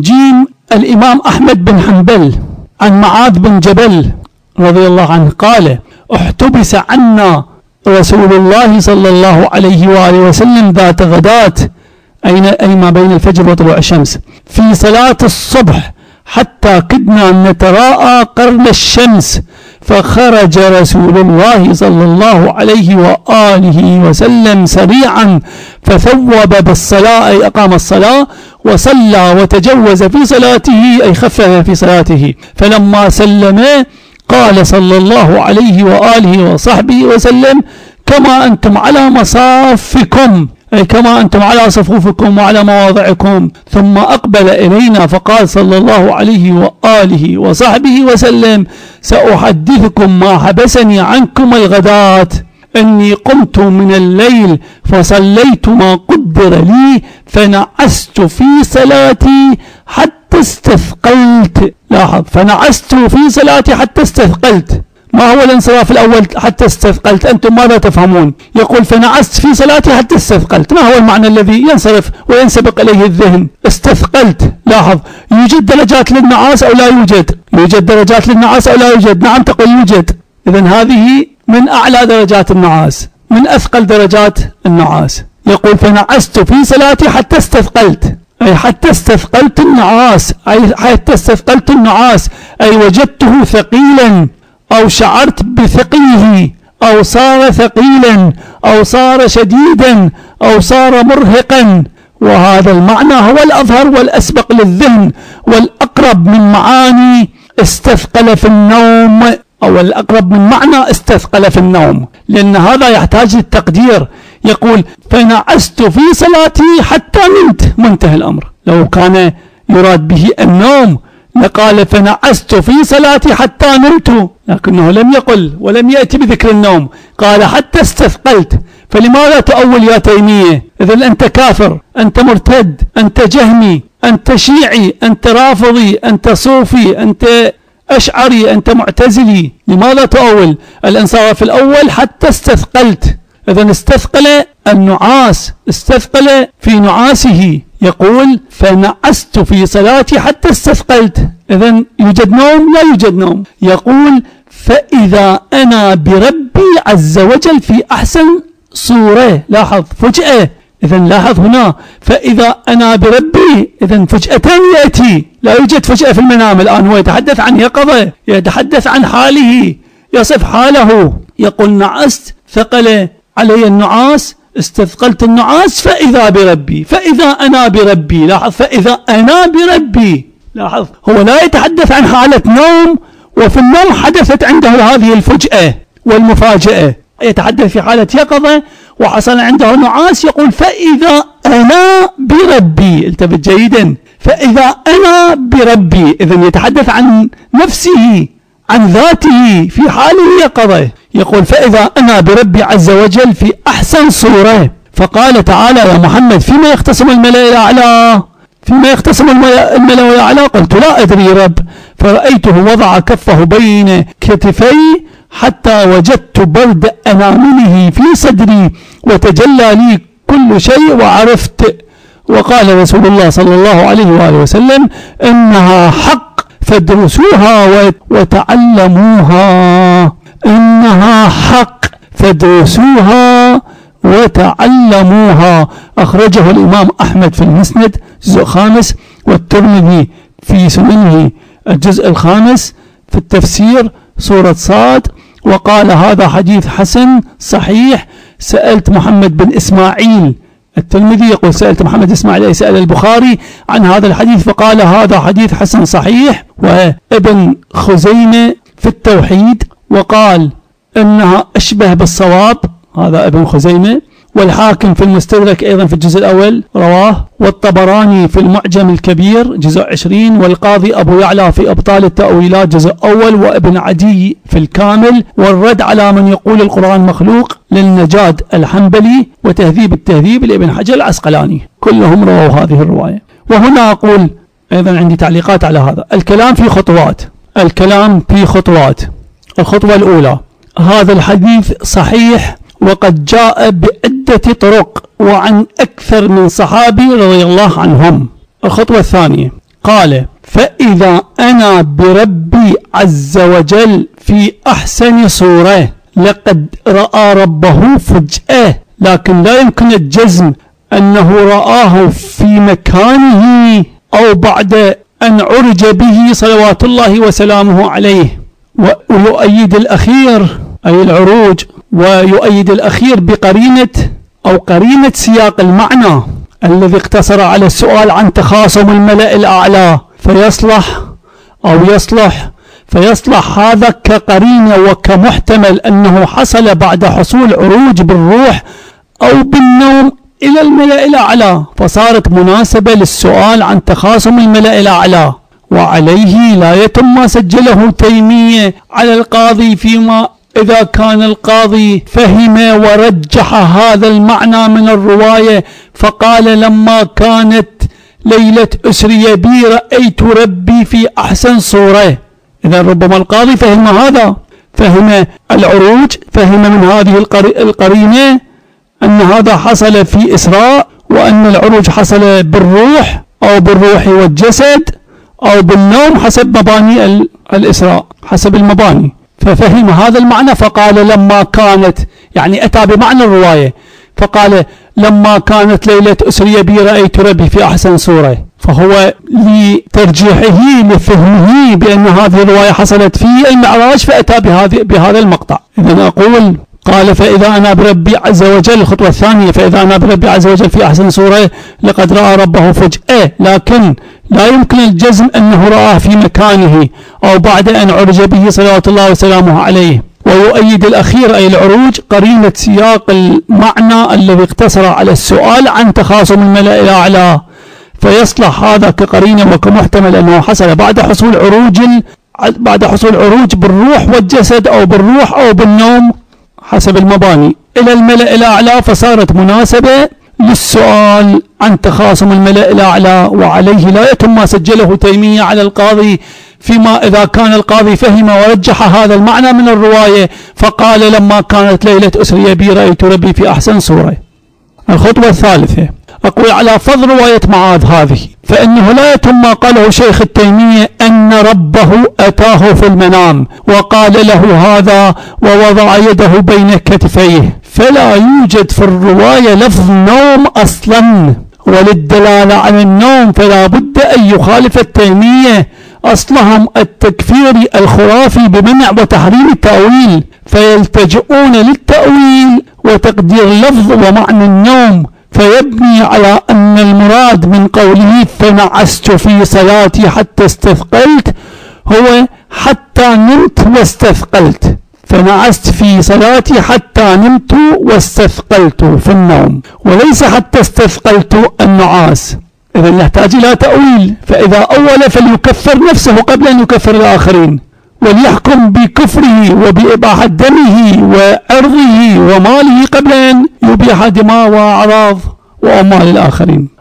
جيم الإمام أحمد بن حنبل عن معاذ بن جبل رضي الله عنه قال احتبس عنا رسول الله صلى الله عليه وآله وسلم ذات غداة. أين أي ما بين الفجر وطلوع الشمس؟ في صلاة الصبح حتى كدنا نتراءى قرن الشمس فخرج رسول الله صلى الله عليه وآله وسلم سريعا فثوب بالصلاة أي أقام الصلاة وصلى وتجوز في صلاته أي خفف في صلاته. فلما سلم قال صلى الله عليه وآله وصحبه وسلم كما أنتم على مصافكم. أي كما أنتم على صفوفكم وعلى مواضعكم. ثم أقبل إلينا فقال صلى الله عليه وآله وصحبه وسلم سأحدثكم ما حبسني عنكم الغداة. أني قمت من الليل فصليت ما قدر لي فنعست في صلاتي حتى استثقلت. لاحظ فنعست في صلاتي حتى استثقلت. ما هو الانصراف الأول حتى استثقلت؟ أنتم ماذا تفهمون؟ يقول فنعست في صلاتي حتى استثقلت. ما هو المعنى الذي ينصرف وينسبق إليه الذهن؟ استثقلت. لاحظ يوجد درجات للنعاس أو لا يوجد؟ يوجد درجات للنعاس أو لا يوجد؟ نعم تقول يوجد. إذا هذه من أعلى درجات النعاس من أثقل درجات النعاس. يقول فنعست في صلاتي حتى استثقلت أي حتى استثقلت النعاس أي حتى استثقلت النعاس أي وجدته ثقيلا أو شعرت بثقله أو صار ثقيلا أو صار شديدا أو صار مرهقا. وهذا المعنى هو الأظهر والأسبق للذهن والأقرب من معاني استثقل في النوم أو الأقرب من معنى استثقل في النوم لأن هذا يحتاج للتقدير. يقول فنعست في صلاتي حتى نمت. منتهى الأمر. لو كان يراد به النوم لقال فنعست في صلاتي حتى نمت. لكنه لم يقل ولم يأتي بذكر النوم. قال حتى استثقلت. فلماذا تؤول يا تيمية؟ إذا أنت كافر أنت مرتد أنت جهمي أنت شيعي أنت رافضي أنت صوفي أنت أشعري أنت معتزلي لماذا تؤول؟ الانصراف الأول حتى استثقلت إذا استثقل النعاس استثقل في نعاسه. يقول فنعست في صلاتي حتى استثقلت. إذا يوجد نوم؟ لا يوجد نوم. يقول فإذا أنا بربي عز وجل في أحسن صورة. لاحظ فجأة إذا لاحظ هنا فإذا أنا بربي إذا فجأة يأتي. لا يوجد فجأة في المنام الآن هو يتحدث عن يقظة يتحدث عن حاله يصف حاله. يقول نعست ثقل علي النعاس استثقلت النعاس فإذا بربي فإذا أنا بربي لاحظ فإذا أنا بربي. لاحظ هو لا يتحدث عن حالة نوم وفي النوم حدثت عنده هذه الفجأة والمفاجأة. يتحدث في حالة يقظة وحصل عنده نعاس يقول فإذا أنا بربي. التفت جيدا. فإذا أنا بربي. إذا يتحدث عن نفسه عن ذاته في حال اليقظة يقول فإذا أنا بربي عز وجل في أحسن صورة. فقال تعالى يا محمد فيما يختصم الملأ الأعلى فيما يختصم الملأ الأعلى قلت لا أدري رب. فرأيته وضع كفه بين كتفي حتى وجدت برد أنامله في صدري وتجلى لي كل شيء وعرفت. وقال رسول الله صلى الله عليه وآله وسلم إنها حق فادرسوها وتعلموها. إنها حق فادرسوها وتعلموها. أخرجه الإمام أحمد في المسند جزء خامس والترمذي في سننه. الجزء الخامس في التفسير سورة صاد وقال هذا حديث حسن صحيح. سألت محمد بن إسماعيل الترمذي يقول سألت محمد إسماعيل سأل البخاري عن هذا الحديث فقال هذا حديث حسن صحيح. وابن خزيمة في التوحيد وقال إنها أشبه بالصواب هذا ابن خزيمة والحاكم في المستدرك أيضا في الجزء الأول رواه والطبراني في المعجم الكبير جزء 20 والقاضي أبو يعلى في أبطال التأويلات جزء أول وابن عدي في الكامل والرد على من يقول القرآن مخلوق للنجاد الحنبلي وتهذيب التهذيب لابن حجر العسقلاني. كلهم رووا هذه الرواية. وهنا أقول أيضا عندي تعليقات على هذا. الكلام في خطوات. الكلام في خطوات. الخطوة الأولى. هذا الحديث صحيح وقد جاء بعدة طرق وعن أكثر من صحابي رضي الله عنهم. الخطوة الثانية قال فإذا أنا بربي عز وجل في أحسن صورة لقد رأى ربه فجأة لكن لا يمكن الجزم أنه رآه في مكانه أو بعد أن عرج به صلوات الله وسلامه عليه. ويؤيد الأخير أي العروج ويؤيد الأخير بقرينة أو قرينة سياق المعنى الذي اقتصر على السؤال عن تخاصم الملأ الأعلى. فيصلح أو يصلح. فيصلح هذا كقرينة وكمحتمل أنه حصل بعد حصول عروج بالروح أو بالنوم إلى الملأ الأعلى. فصارت مناسبة للسؤال عن تخاصم الملأ الأعلى. وعليه لا يتم ما سجله تيمية على القاضي فيما إذا كان القاضي فهم ورجح هذا المعنى من الرواية فقال لما كانت ليلة أسري بي رأيت ربي في أحسن صورة. إذا ربما القاضي فهم هذا فهم العروج فهم من هذه القرينة أن هذا حصل في إسراء وأن العروج حصل بالروح أو بالروح والجسد أو بالنوم حسب مباني الإسراء حسب المباني. ففهم هذا المعنى فقال لما كانت يعني أتى بمعنى الرواية فقال لما كانت ليلة أسري بي رأيت ربي في أحسن صورة. فهو لترجيحه لفهمه بأن هذه الرواية حصلت في المعراج فأتى بهذه بهذا المقطع. إذا أقول قال فإذا أنا بربي عز وجل الخطوة الثانية فإذا أنا بربي عز وجل في أحسن صورة لقد رأى ربه فجأة لكن لا يمكن الجزم أنه رآه في مكانه أو بعد أن عرج به صلوات الله وسلامه عليه. ويؤيد الأخير أي العروج قرينة سياق المعنى الذي اقتصر على السؤال عن تخاصم الملأ الأعلى. فيصلح هذا كقرينة وكمحتمل أنه حصل بعد حصول عروج بعد حصول عروج بالروح والجسد أو بالروح أو بالنوم. حسب المباني. إلى الملأ الأعلى فصارت مناسبة للسؤال عن تخاصم الملأ الأعلى وعليه لا يتم ما سجله تيمية على القاضي فيما إذا كان القاضي فهم ورجح هذا المعنى من الرواية فقال لما كانت ليلة أسري بي رأيت ربي في أحسن صورة. الخطوة الثالثة. أقول على فضل رواية معاذ هذه. فإنه لا يتم ما قاله شيخ التيمية أن ربه أتاه في المنام وقال له هذا ووضع يده بين كتفيه. فلا يوجد في الرواية لفظ نوم أصلا. وللدلالة على النوم فلا بد أن يخالف التيمية أصلهم التكفير الخرافي بمنع وتحريم التأويل. فيلتجئون للتأويل وتقدير لفظ ومعنى النوم. فيبني على أن المراد من قوله فنعست في صلاتي حتى استثقلت هو حتى نمت واستثقلت فنعست في صلاتي حتى نمت واستثقلت في النوم وليس حتى استثقلت النعاس إذا نحتاج إلى تأويل فإذا أول فليكفر نفسه قبل أن يكفر الآخرين وليحكم بكفره وبإباحة دمه وعرضه وماله قبل أن يبيح دماء وأعراض وأموال الآخرين.